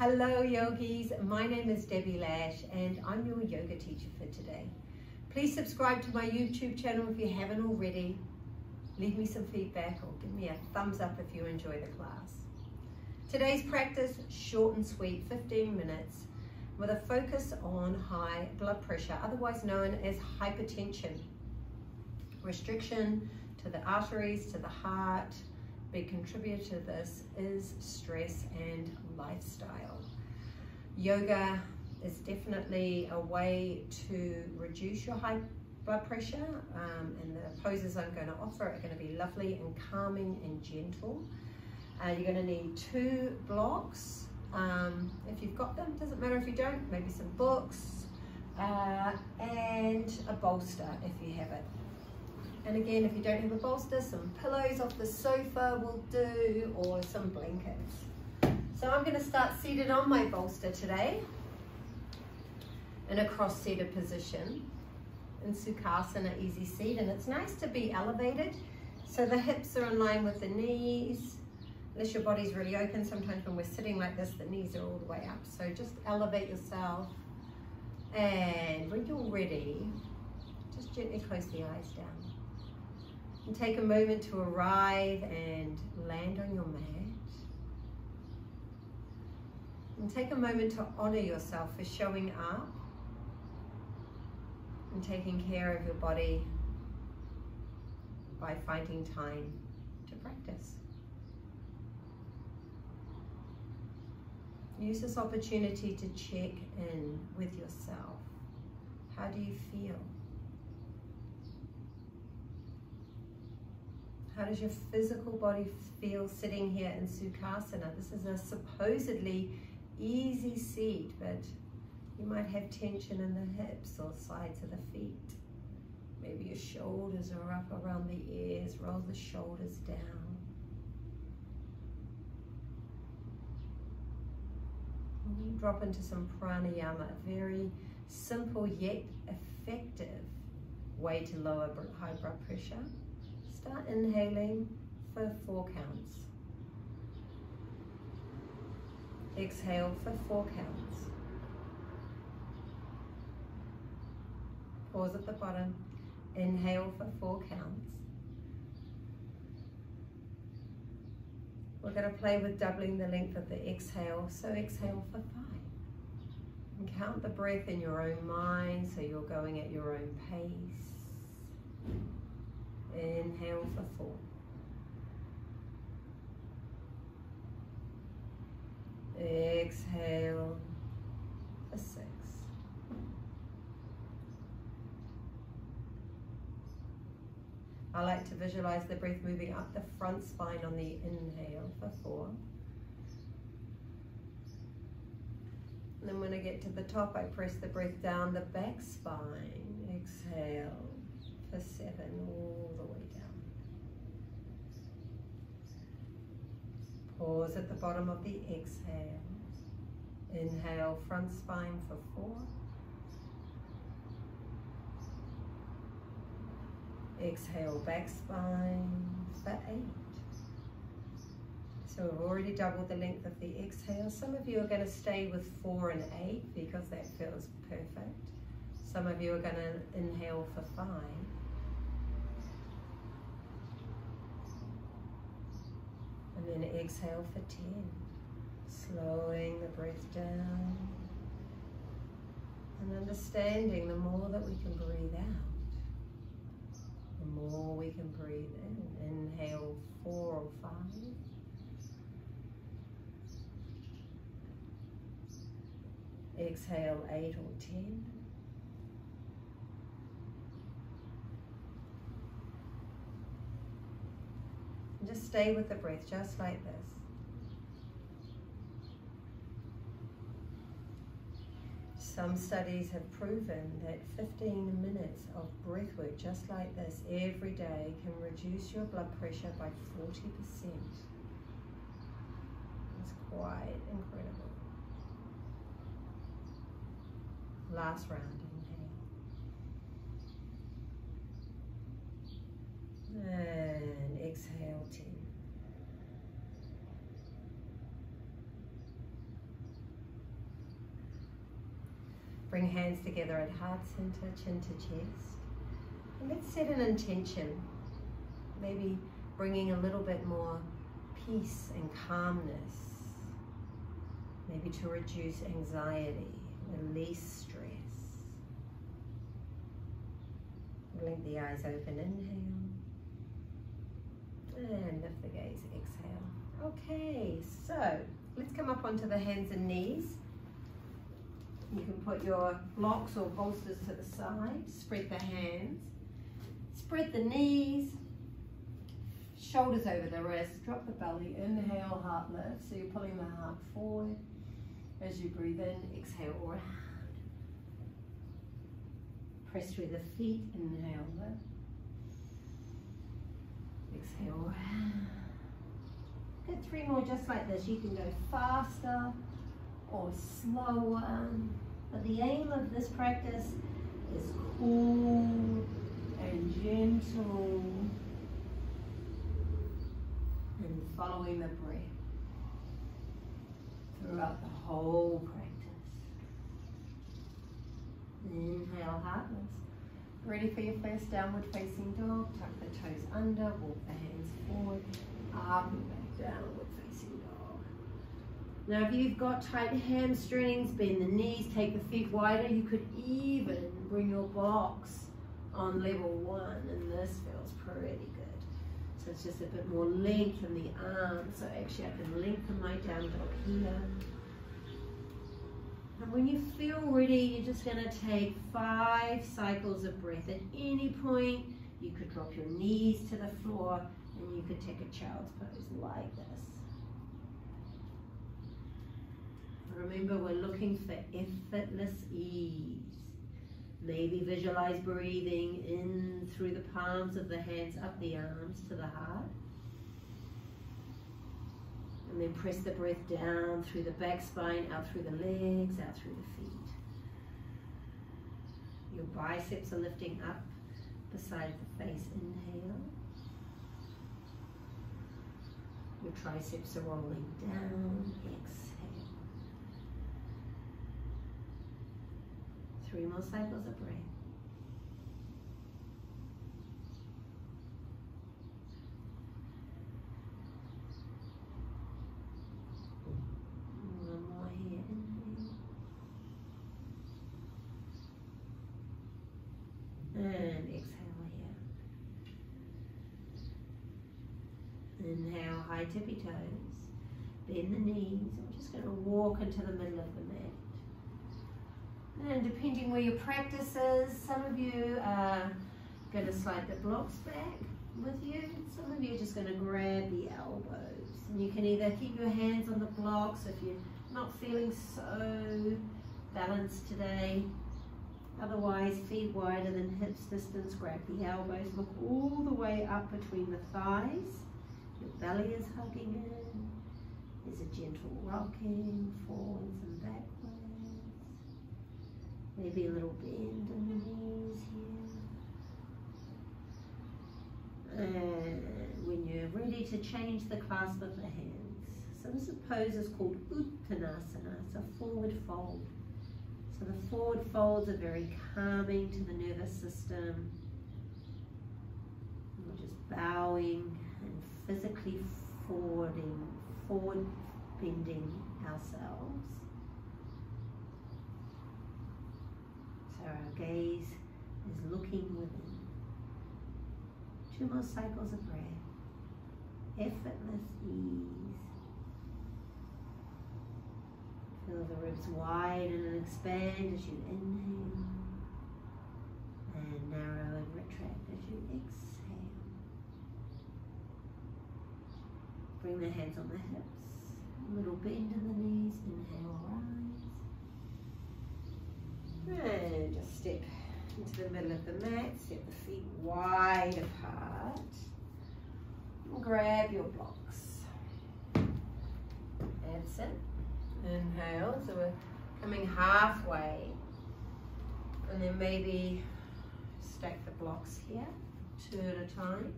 Hello yogis, my name is Debbie Lash and I'm your yoga teacher for today. Please subscribe to my YouTube channel if you haven't already. Leave me some feedback or give me a thumbs up if you enjoy the class. Today's practice, short and sweet, 15 minutes, with a focus on high blood pressure, otherwise known as hypertension. Restriction to the arteries, to the heart, big contributor to this is stress and lifestyle. Yoga is definitely a way to reduce your high blood pressure um, and the poses I'm going to offer are going to be lovely and calming and gentle. Uh, you're going to need two blocks um, if you've got them, doesn't matter if you don't, maybe some books uh, and a bolster if you have it. And again, if you don't have a bolster, some pillows off the sofa will do, or some blankets. So I'm going to start seated on my bolster today in a cross-seated position in Sukhasana easy seat. And it's nice to be elevated so the hips are in line with the knees. Unless your body's really open, sometimes when we're sitting like this, the knees are all the way up. So just elevate yourself. And when you're ready, just gently close the eyes down. And take a moment to arrive and land on your mat. And take a moment to honor yourself for showing up and taking care of your body by finding time to practice. Use this opportunity to check in with yourself. How do you feel? How does your physical body feel sitting here in Sukhasana? This is a supposedly easy seat, but you might have tension in the hips or sides of the feet. Maybe your shoulders are up around the ears. Roll the shoulders down. drop into some pranayama, a very simple yet effective way to lower high blood pressure. Start inhaling for four counts. Exhale for four counts. Pause at the bottom. Inhale for four counts. We're going to play with doubling the length of the exhale. So exhale for five. And count the breath in your own mind so you're going at your own pace. Inhale for four. Exhale for six. I like to visualize the breath moving up the front spine on the inhale for four. And then when I get to the top, I press the breath down the back spine. Exhale for seven, all the way down. Pause at the bottom of the exhale. Inhale, front spine for four. Exhale, back spine for eight. So we've already doubled the length of the exhale. Some of you are going to stay with four and eight because that feels perfect. Some of you are going to inhale for five. and then exhale for 10. Slowing the breath down and understanding the more that we can breathe out, the more we can breathe in. Inhale four or five. Exhale eight or 10. Stay with the breath, just like this. Some studies have proven that 15 minutes of breath work just like this every day can reduce your blood pressure by 40%. It's quite incredible. Last round, inhale. And exhale, 10. Bring hands together at heart center, chin to chest. And let's set an intention. Maybe bringing a little bit more peace and calmness. Maybe to reduce anxiety, release stress. Blink the eyes open, inhale. And lift the gaze, exhale. Okay, so let's come up onto the hands and knees. You can put your blocks or bolsters to the side, spread the hands, spread the knees, shoulders over the wrists, drop the belly, inhale, heart lift. So you're pulling the heart forward. As you breathe in, exhale round. Press through the feet, inhale lift. Exhale round. Get three more just like this. You can go faster or slower. But the aim of this practice is cool and gentle and following the breath throughout the whole practice. Inhale, heartless. Ready for your first downward facing dog. Tuck the toes under, walk the hands forward, up and back, downward facing dog. Now if you've got tight hamstrings, bend the knees, take the feet wider. You could even bring your box on level one and this feels pretty good. So it's just a bit more length in the arms. So actually I can lengthen my down dog here. And when you feel ready, you're just going to take five cycles of breath. At any point, you could drop your knees to the floor and you could take a child's pose like this. Remember, we're looking for effortless ease. Maybe visualize breathing in through the palms of the hands, up the arms to the heart. And then press the breath down through the back spine, out through the legs, out through the feet. Your biceps are lifting up beside the face. Inhale. Your triceps are rolling down. Exhale. Three more cycles of breath. And exhale here. Inhale, high tippy toes. Bend the knees. I'm just going to walk into the middle of the depending where your practice is, some of you are going to slide the blocks back with you. Some of you are just going to grab the elbows. And you can either keep your hands on the blocks if you're not feeling so balanced today. Otherwise, feet wider than hips distance, grab the elbows, look all the way up between the thighs. Your belly is hugging in. There's a gentle rocking forwards and backwards. Maybe a little bend in the knees here. And when you're ready to change the clasp of the hands. So this pose is called Uttanasana. It's a forward fold. So the forward folds are very calming to the nervous system. We're just bowing and physically forwarding, forward bending ourselves. So our gaze is looking within. Two more cycles of breath. Effortless ease. Feel the ribs widen and expand as you inhale. And narrow and retract as you exhale. Bring the hands on the hips. A little bend in the knees. Inhale, rise. And just step into the middle of the mat. Step the feet wide apart. And grab your blocks. It. Inhale. So we're coming halfway. And then maybe stack the blocks here, two at a time.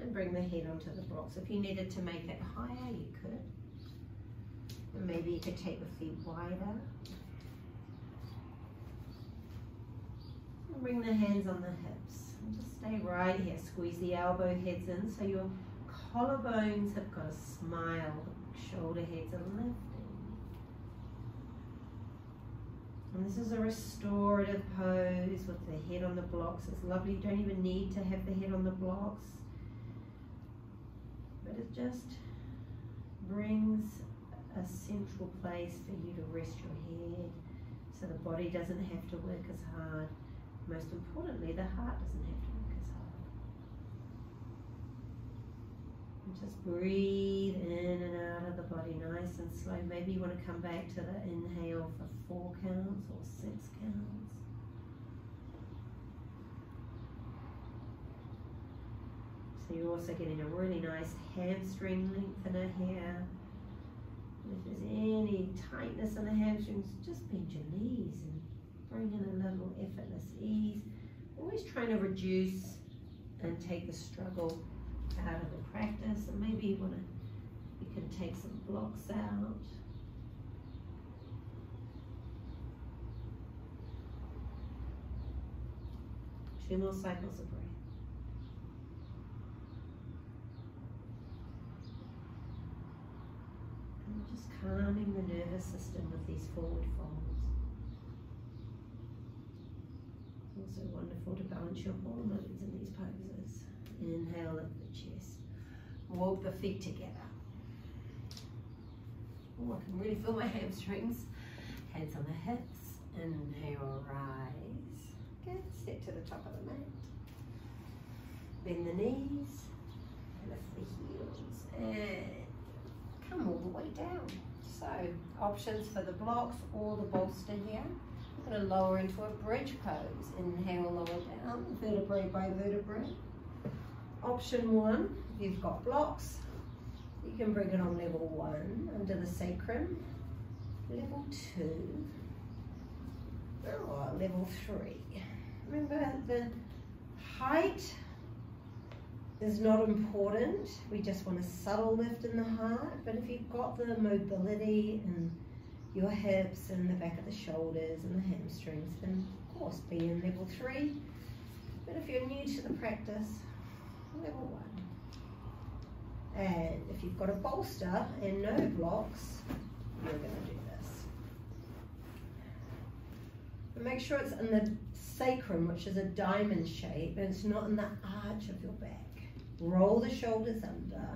And bring the head onto the blocks. If you needed to make it higher, you could. And maybe you could take the feet wider. Bring the hands on the hips. And just stay right here. Squeeze the elbow heads in so your collarbones have got a smile. Shoulder heads are lifting. And this is a restorative pose with the head on the blocks. It's lovely. You don't even need to have the head on the blocks. But it just brings a central place for you to rest your head so the body doesn't have to work as hard. Most importantly, the heart doesn't have to work as hard. And just breathe in and out of the body nice and slow. Maybe you want to come back to the inhale for four counts or six counts. So you're also getting a really nice hamstring lengthener here. If there's any tightness in the hamstrings, just bend your knees and bring in a little effortless ease. Always trying to reduce and take the struggle out of the practice. And maybe you want to, you can take some blocks out. Two more cycles of breath. And just calming the nervous system with these forward folds. Also wonderful to balance your hormones in these poses. Inhale, lift the chest. Walk the feet together. Oh, I can really feel my hamstrings. Hands on the hips. Inhale, rise. Good. Step to the top of the mat. Bend the knees. Lift the heels. And come all the way down. So options for the blocks or the bolster here. I'm going to lower into a bridge pose. Inhale, lower down, vertebrae by vertebrae. Option one, if you've got blocks, you can bring it on level one under the sacrum. Level two, or level three. Remember the height is not important. We just want a subtle lift in the heart. But if you've got the mobility and your hips and the back of the shoulders and the hamstrings, then of course be in level three. But if you're new to the practice, level one. And if you've got a bolster and no blocks, you're going to do this. But make sure it's in the sacrum, which is a diamond shape, and it's not in the arch of your back. Roll the shoulders under.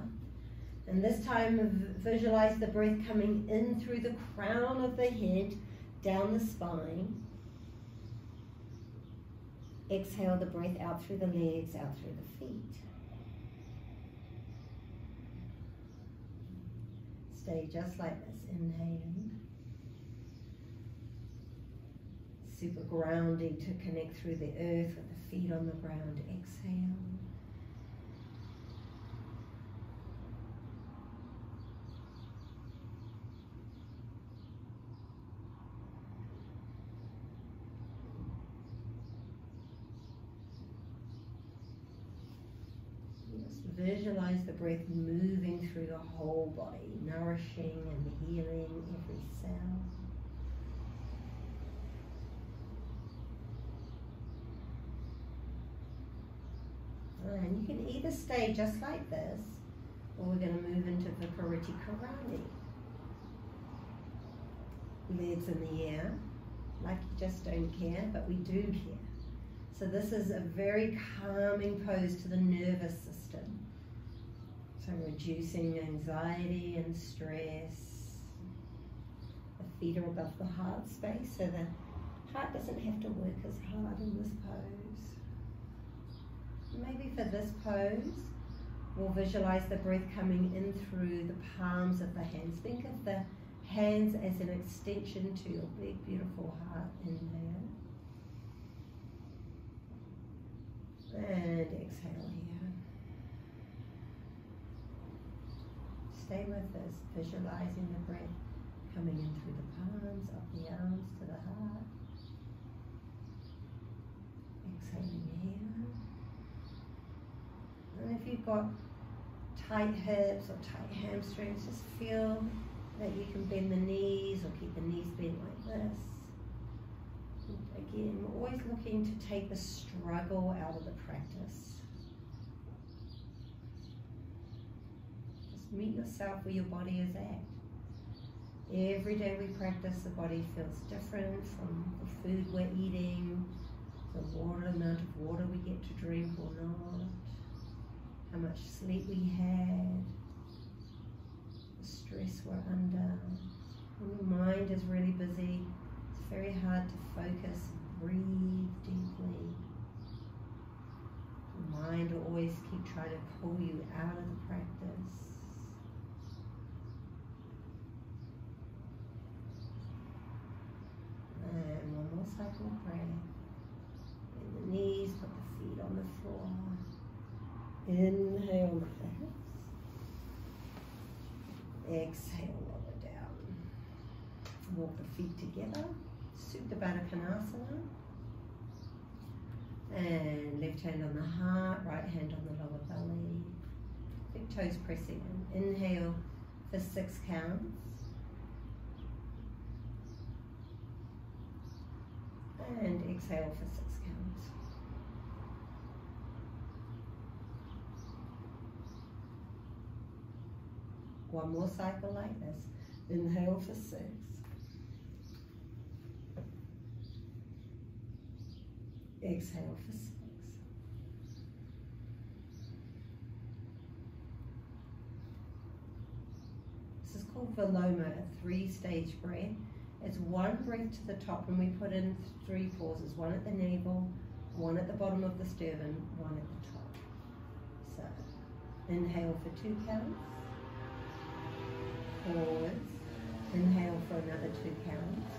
And this time visualize the breath coming in through the crown of the head, down the spine. Exhale the breath out through the legs, out through the feet. Stay just like this, inhaling. Super grounding to connect through the earth with the feet on the ground. Exhale. visualize the breath moving through the whole body, nourishing and healing every cell. Ah, and you can either stay just like this, or we're going to move into Viparita Karani. Legs in the air, like you just don't care, but we do care. So this is a very calming pose to the nervous system. So reducing anxiety and stress. The feet are above the heart space, so the heart doesn't have to work as hard in this pose. Maybe for this pose, we'll visualize the breath coming in through the palms of the hands. Think of the hands as an extension to your big, beautiful heart. in there. And exhale here. Stay with us, visualizing the breath coming in through the palms, up the arms to the heart. Exhaling here. And if you've got tight hips or tight hamstrings, just feel that you can bend the knees or keep the knees bent like this. Again, we're always looking to take the struggle out of the practice. Just meet yourself where your body is at. Every day we practice, the body feels different from the food we're eating, the water, amount of water we get to drink or not, how much sleep we had, the stress we're under. When the mind is really busy, it's very hard to focus, breathe deeply. The mind will always keep trying to pull you out of the practice. And one more cycle of breath. Bend the knees, put the feet on the floor. Inhale, lift the hips. Exhale, lower down. Walk the feet together. Supta Baddha Konasana. And left hand on the heart, right hand on the lower belly. Big toes pressing in. Inhale for six counts. And exhale for six counts. One more cycle like this. Inhale for six. Exhale for six. This is called Viloma, a three-stage breath. It's one breath to the top and we put in three pauses, one at the navel, one at the bottom of the sternum, one at the top. So, inhale for two counts. Pause. Inhale for another two counts.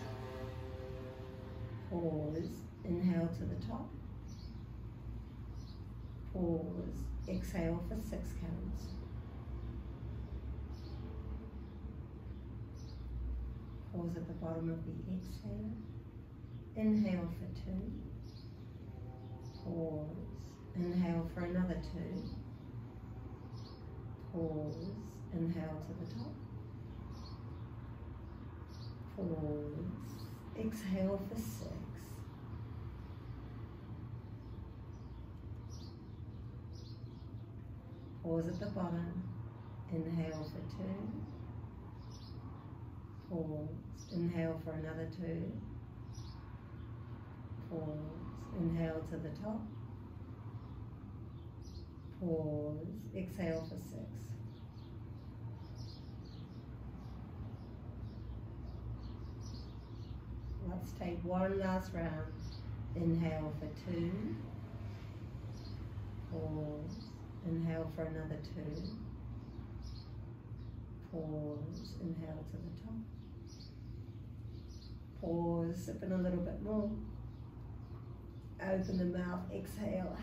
Pause. Inhale to the top. Pause. Exhale for six counts. Pause at the bottom of the exhale. Inhale for two. Pause. Inhale for another two. Pause. Inhale to the top. Pause. Exhale for six. Pause at the bottom. Inhale for two. Pause. Inhale for another two. Pause. Inhale to the top. Pause. Exhale for six. Let's take one last round. Inhale for two. Pause. Inhale for another two. Pause. Inhale to the top. Pause. In a little bit more. Open the mouth. Exhale.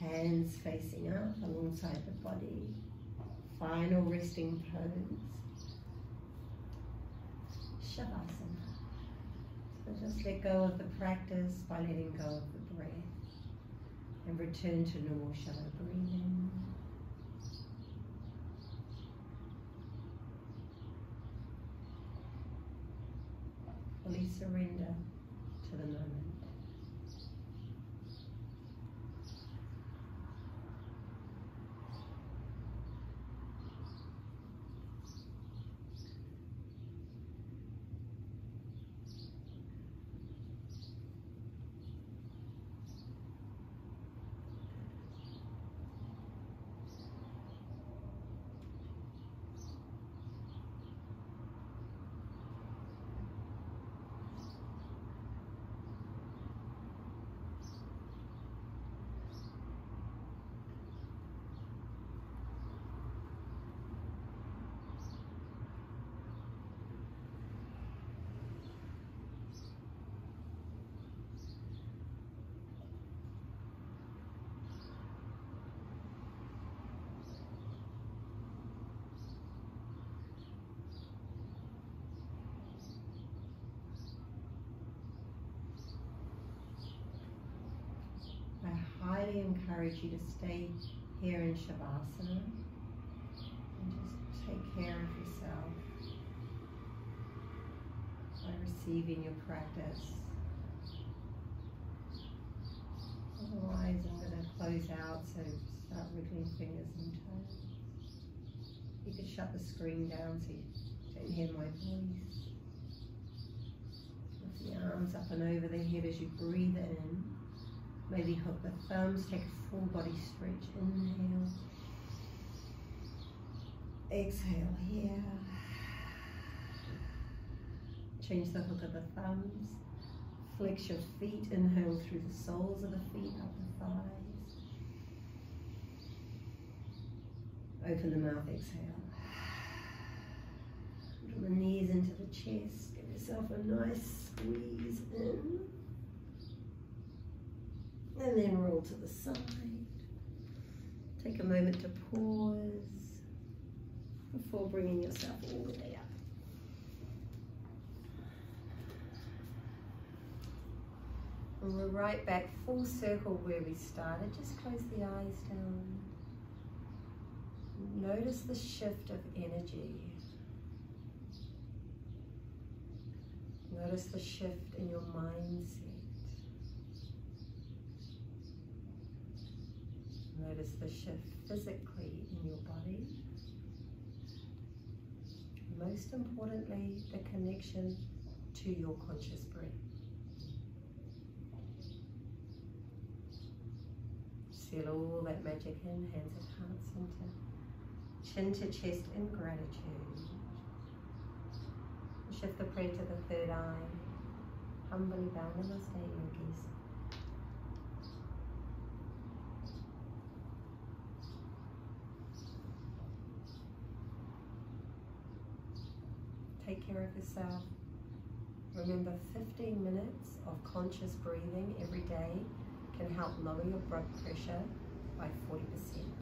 Hands facing up alongside the body. Final resting pose. Shavasana. So just let go of the practice by letting go of the breath and return to normal shallow breathing. Surrender to the moment. I encourage you to stay here in Shavasana and just take care of yourself. by receiving your practice. Otherwise, I'm going to close out, so start wriggling fingers and toes. You could shut the screen down so you don't hear my voice. Lift the arms up and over the head as you breathe in. Maybe hook the thumbs, take a full body stretch. Inhale. Exhale here. Change the hook of the thumbs. Flex your feet. Inhale through the soles of the feet, up the thighs. Open the mouth, exhale. Draw the knees into the chest. Give yourself a nice squeeze in. And then roll to the side. Take a moment to pause before bringing yourself all the way up. And we're right back full circle where we started. Just close the eyes down. Notice the shift of energy. Notice the shift in your mindset. Notice the shift physically in your body. Most importantly, the connection to your conscious breath. Seal all that magic in, hands at heart center, chin to chest in gratitude. Shift the prayer to the third eye. Humbly bow namaste yogis. Take care of yourself. Remember 15 minutes of conscious breathing every day can help lower your blood pressure by 40%.